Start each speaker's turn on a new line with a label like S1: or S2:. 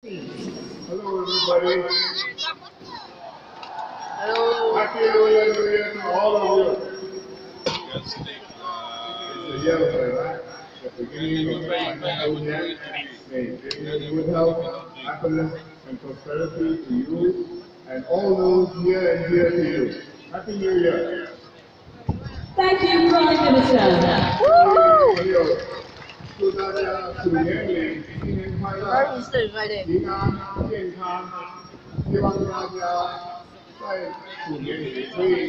S1: Hello, everybody.
S2: Hello.
S1: Happy New Year, New Year to all of you. It's a of the right? The beginning of the new year. May it good health, happiness, and prosperity to you and all those near and dear to you. Happy New Year.
S3: Thank you, Prime Minister.
S1: 还健康健康希望大家在五年里可以